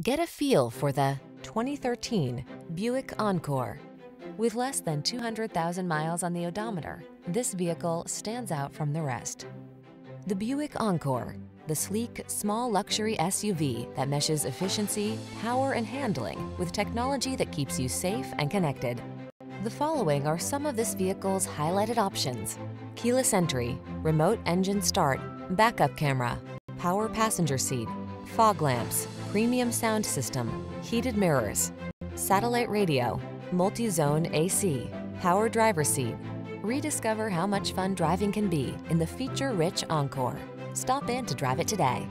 Get a feel for the 2013 Buick Encore. With less than 200,000 miles on the odometer, this vehicle stands out from the rest. The Buick Encore, the sleek, small luxury SUV that meshes efficiency, power, and handling with technology that keeps you safe and connected. The following are some of this vehicle's highlighted options. Keyless entry, remote engine start, backup camera, power passenger seat, fog lamps, premium sound system, heated mirrors, satellite radio, multi-zone AC, power driver seat. Rediscover how much fun driving can be in the feature-rich Encore. Stop in to drive it today.